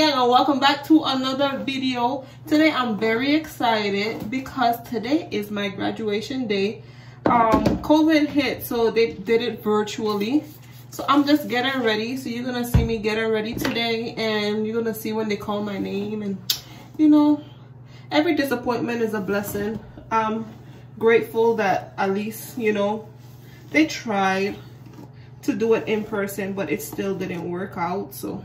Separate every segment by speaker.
Speaker 1: Gang and welcome back to another video. Today I'm very excited because today is my graduation day. Um, COVID hit so they did it virtually. So I'm just getting ready. So you're gonna see me getting ready today and you're gonna see when they call my name and you know, every disappointment is a blessing. I'm grateful that at least, you know, they tried to do it in person but it still didn't work out so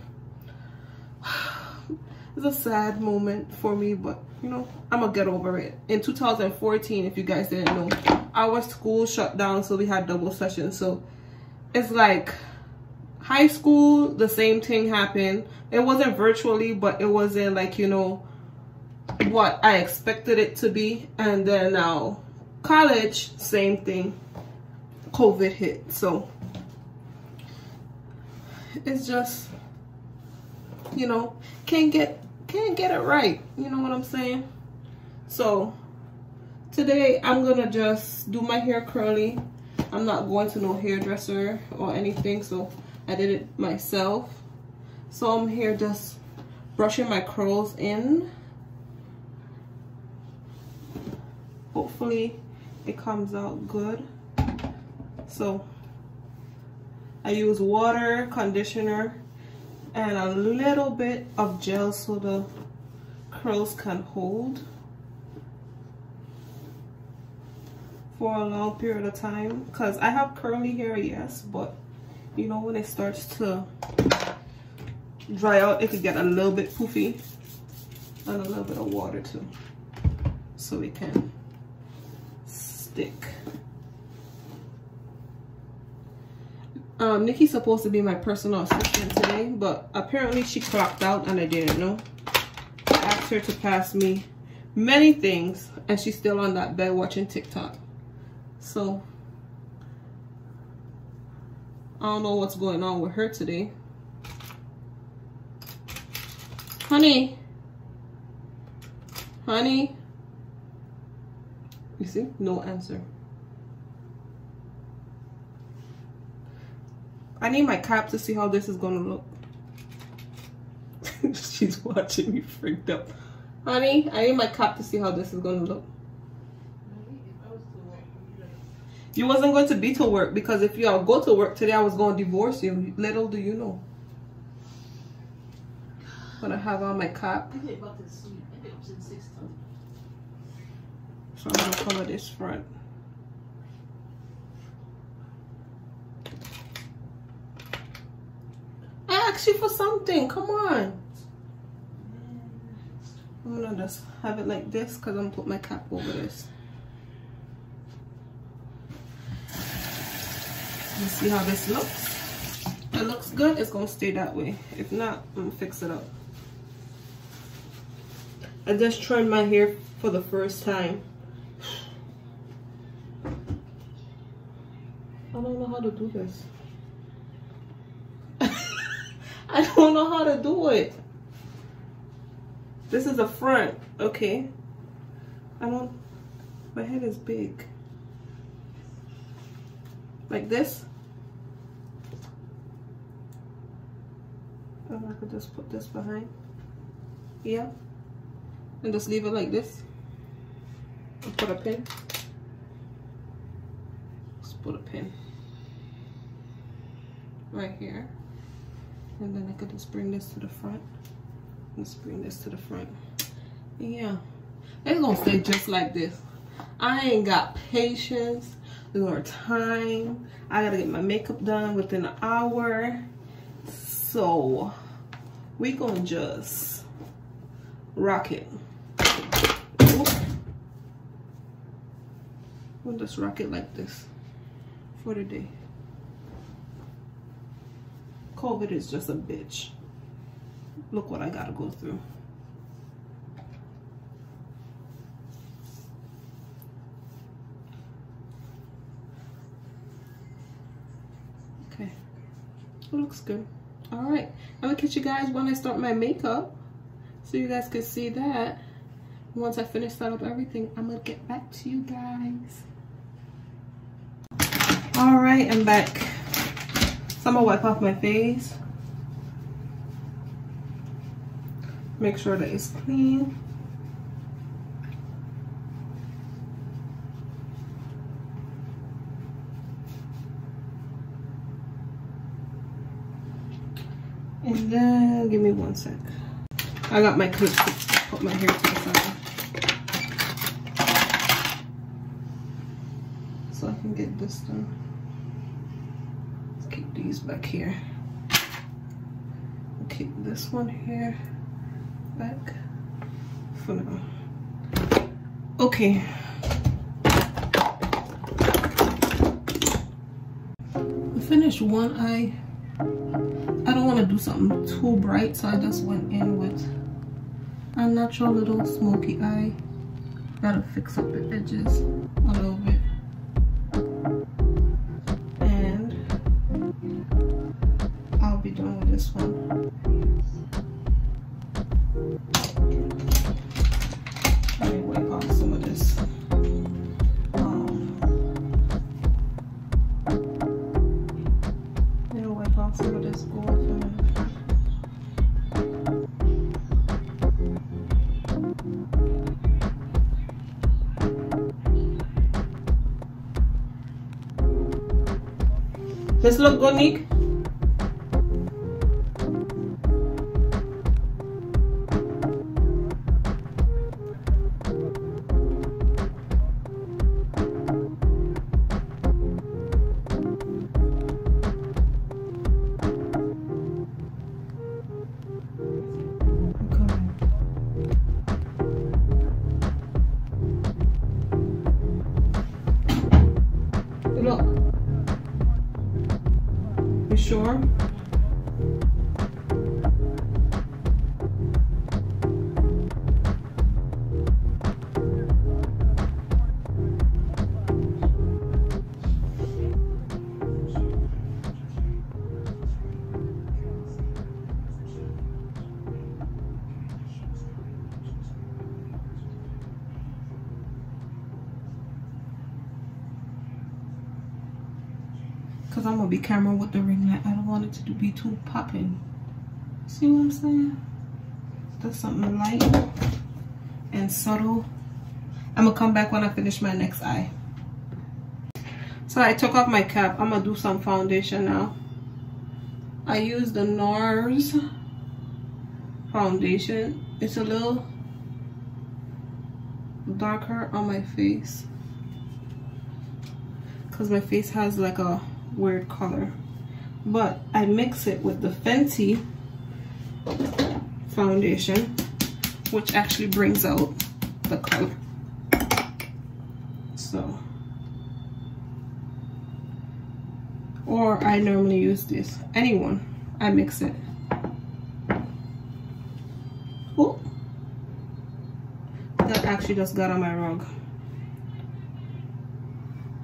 Speaker 1: it's a sad moment for me but you know i'm gonna get over it in 2014 if you guys didn't know our school shut down so we had double sessions so it's like high school the same thing happened. It wasn't virtually but it wasn't like you know what i expected it to be. And then now college same thing. Covid hit so it's just you know can't get can't get it right. You know what i'm saying? So today i'm gonna just do my hair curly i'm not going to no hairdresser or anything so i did it myself. So i'm here just brushing my curls in. Hopefully it comes out good. So I use water, conditioner, and a little bit of gel so the curls can hold for a long period of time because I have curly hair yes but you know when it starts to dry out it could get a little bit poofy and a little bit of water too so it can stick Um, Nikki's supposed to be my personal assistant today, but apparently she clocked out and I didn't know. I asked her to pass me many things and she's still on that bed watching TikTok. So, I don't know what's going on with her today. Honey. Honey. You see? No answer. I need my cap to see how this is gonna look. She's watching me freaked up. Honey, I need my cap to see how this is gonna look. You wasn't going to be to work because if you all go to work today, I was going to divorce you. Little do you know. I'm Gonna have on my cap. So I'm gonna color this front. I asked you for something. Come on. I'm gonna just have it like this because I'm gonna put my cap over this. You see how this looks? if It looks good, it's gonna stay that way. If not, I'm gonna fix it up. I just trimmed my hair for the first time. I don't know how to do this. I don't know how to do it. This is the front, okay. I don't, my head is big. Like this. And I could just put this behind. Yeah. And just leave it like this. And put a pin. Just put a pin. Right here and then I could just bring this to the front let's bring this to the front yeah it's gonna stay just like this I ain't got patience nor time I gotta get my makeup done within an hour so we gonna just rock it we'll just rock it like this for the day COVID is just a bitch. Look what I gotta go through. Okay, it looks good. All right, I'm gonna catch you guys when I start my makeup. so you guys can see that. Once I finish set up everything I'm gonna get back to you guys. All right I'm back. So I'm gonna wipe off my face. Make sure that it's clean And then, give me one sec. I got my clip to put my hair to the side. So I can get this done. Let's keep these back here. keep this one here back for now. Okay. I finished one eye don't want to do something too bright so I just went in with a natural little smoky eye. Gotta fix up the edges a little bit. And I'll be done with this one This look good, Nick? Sure. Camera with the ring light. I don't want it to be too popping. See what I'm saying? That's something light and subtle. I'm gonna come back when I finish my next eye. So I took off my cap. I'm gonna do some foundation now. I use the NARS foundation. It's a little darker on my face because my face has like a weird color. But I mix it with the Fenty foundation which actually brings out the color. So. Or I normally use this. Anyone I mix it. Oh that actually just got on my rug.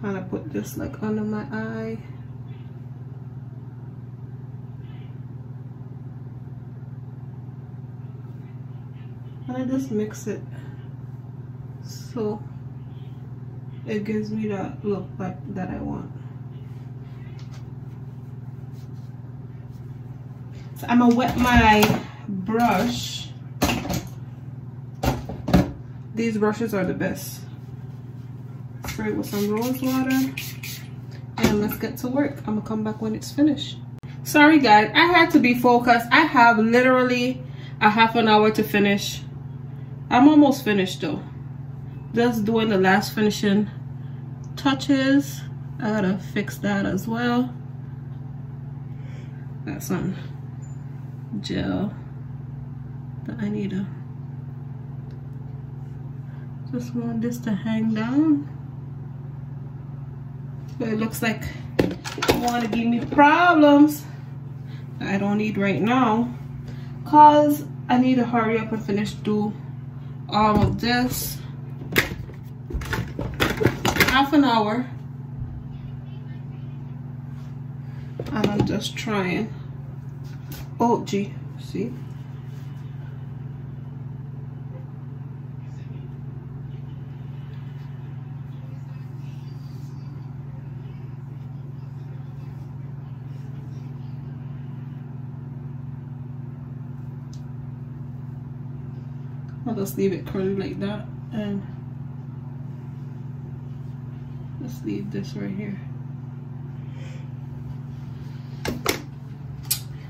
Speaker 1: And I put this like under my eye Just mix it so it gives me that look like that I want. So I'm gonna wet my brush. These brushes are the best. Spray it with some rose water and let's get to work. I'm gonna come back when it's finished. Sorry guys. I had to be focused. I have literally a half an hour to finish I'm almost finished though. Just doing the last finishing touches. I gotta fix that as well. Got some gel that I need to just want this to hang down. But it looks like you want to give me problems I don't need right now cause I need to hurry up and finish do all of this. Half an hour. And I'm just trying. Oh gee see I'll just leave it curly like that and let's leave this right here.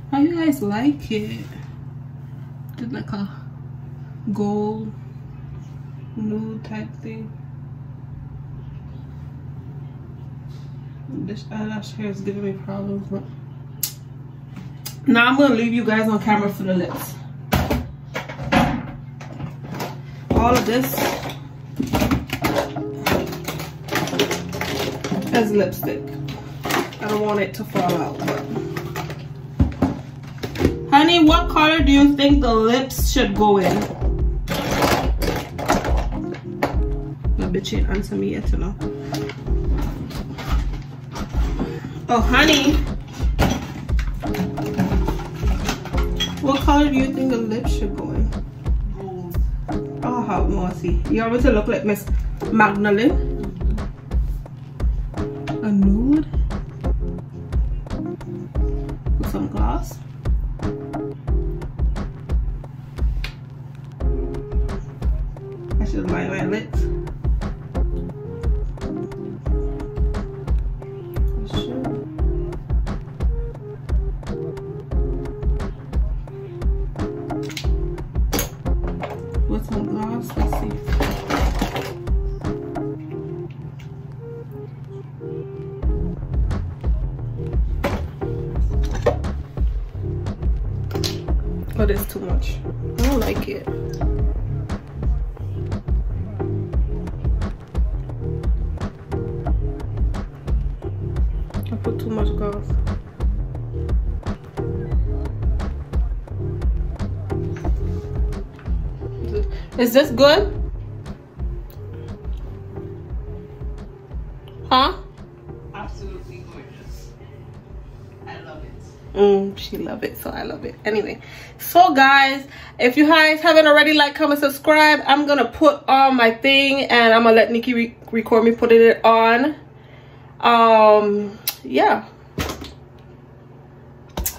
Speaker 1: How you guys like it? Did like a gold nude type thing. This eyelash hair is giving me problems, but now I'm gonna leave you guys on camera for the lips. All of this as lipstick. I don't want it to fall out. Honey, what color do you think the lips should go in? My bitch ain't answer me yet, you know. Oh, honey. What color do you think the lips should go in? How mossy. You want me to look like Miss Magdalene? A nude? With some gloss? But it's too much. I don't like it. I put too much gloss. Is this good? Love it so i love it. Anyway so guys if you guys haven't already like comment subscribe. I'm gonna put on my thing and i'm gonna let nikki re record me putting it on. Um yeah.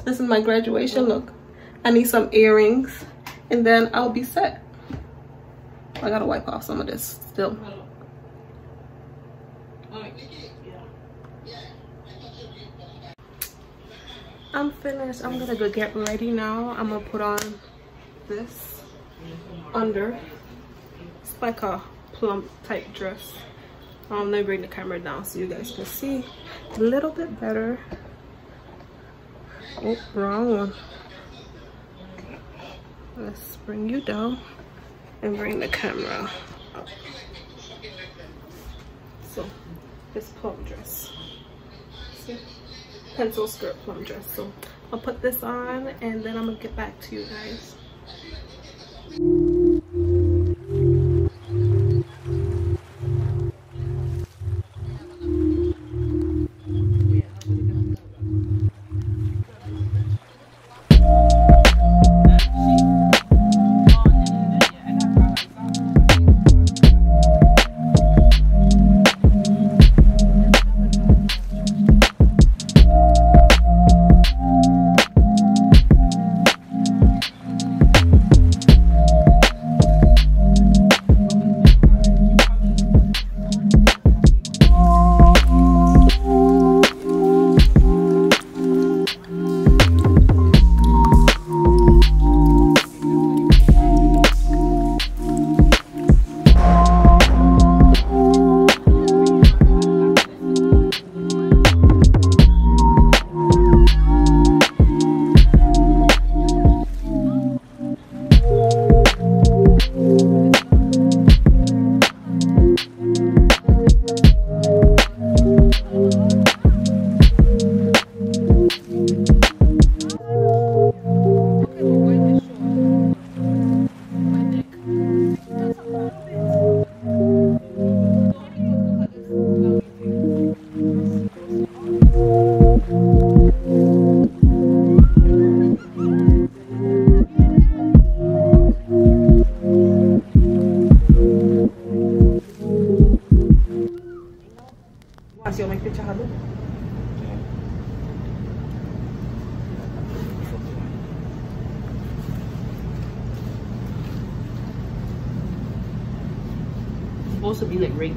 Speaker 1: This is my graduation look. I need some earrings and then i'll be set. I gotta wipe off some of this still I'm finished. I'm gonna go get ready now. I'm gonna put on this under. It's like a plump type dress. Um, let me bring the camera down so you guys can see a little bit better. Oh, wrong one. Let's bring you down and bring the camera up. So, this plump dress. See? Pencil skirt plum dress so i'll put this on and then i'm gonna get back to you guys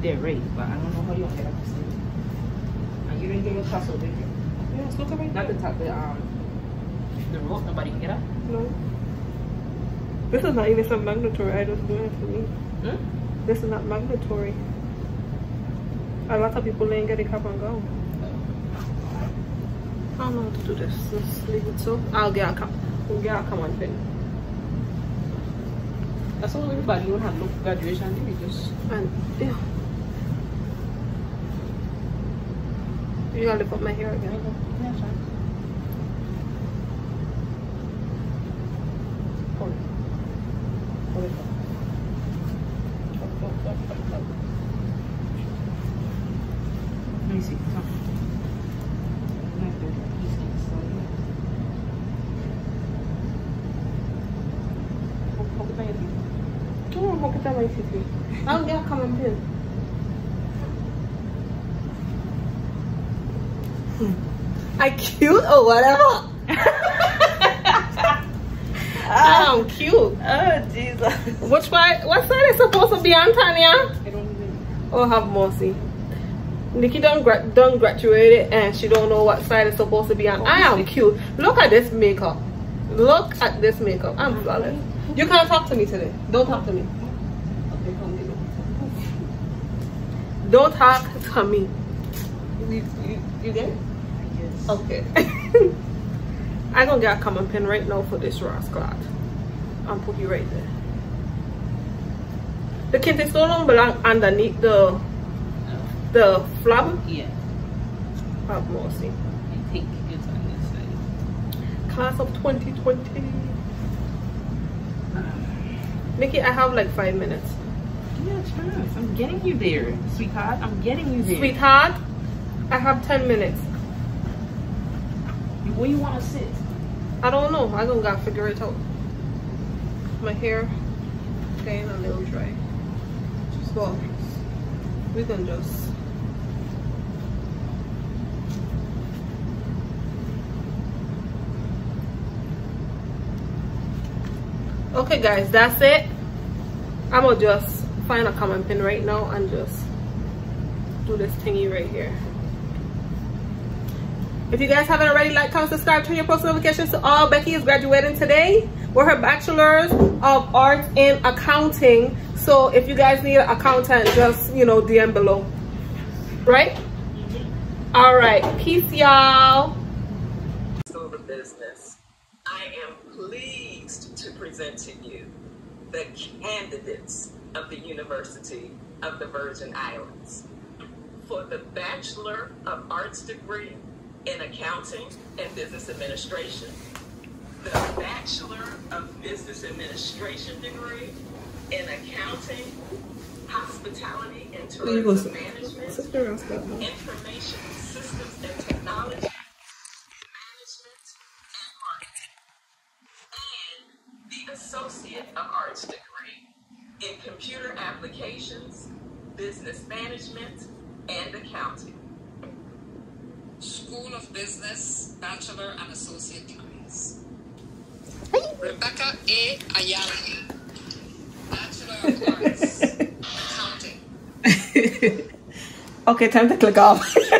Speaker 2: to be like right? But I don't know how you don't get up the stairs. And you didn't get your tassel, did you?
Speaker 1: Yeah, it's looking right
Speaker 2: Not the top, the um, the rope. Nobody can get up.
Speaker 1: No. This is not even some mandatory. I just doing it for me.
Speaker 2: Hmm?
Speaker 1: This is not mandatory. A lot of people ain't get it up and go. I don't know how to do this. Let's leave it so. I'll get a come. We'll get a common pin.
Speaker 2: That's all everybody. You don't have no graduation. You just
Speaker 1: And yeah. You gotta put my hair again.
Speaker 2: yeah.
Speaker 1: Hold it. Hold it up. Up, up, up, up, up.
Speaker 2: Let me see. Come. Nice, baby. These things, so, yeah. Hold- it by your feet.
Speaker 1: How can I? I'll get a common pin. Hmm. I cute or whatever. I'm cute.
Speaker 2: Oh Jesus!
Speaker 1: Which way? What side is supposed to be on, Tanya?
Speaker 2: I don't even.
Speaker 1: Oh, have mercy. Nikki done, gra- done graduated and she don't know what side is supposed to be on. I am cute. Look at this makeup. Look at this makeup. I'm flawless. You can't talk to me today. Don't talk to me.
Speaker 2: Okay, come get it.
Speaker 1: Don't talk to me. You, you, you get it?
Speaker 2: Yes.
Speaker 1: Okay. I'm gonna get a common pen right now for this Ross cloth. I'll put you right there. The kente still don't belong underneath the the flap.
Speaker 2: Yeah.
Speaker 1: Have mercy.
Speaker 2: I think it's on this side.
Speaker 1: Class of 2020. Nikki, I have like five minutes.
Speaker 2: A chance. I'm getting you there, sweetheart. I'm getting you there.
Speaker 1: Sweetheart, I have 10 minutes.
Speaker 2: Where you want to sit?
Speaker 1: I don't know. I don't gotta figure it out. My hair getting a little dry. So we can just Okay guys, that's it. I'm gonna just find a common pin right now and just do this thingy right here. If you guys haven't already, like, comment, subscribe, turn your post notifications to all. Becky is graduating today with her bachelor's of arts in accounting. So if you guys need an accountant, just, you know, DM below. Right? All right. Peace, y'all.
Speaker 3: School the Business. I am pleased to present to you the candidates of the University of the Virgin Islands for the Bachelor of Arts degree in Accounting and Business Administration, the Bachelor of Business Administration degree in Accounting, Hospitality and Tourism Management, Information Systems and Technology, Management and Marketing, and the Associate of Arts degree in Computer Applications, Business Management, and Accounting.
Speaker 4: School of Business, Bachelor and Associate degrees. Rebecca A. Ayala, Bachelor of Arts, Accounting.
Speaker 1: Okay, time to click off.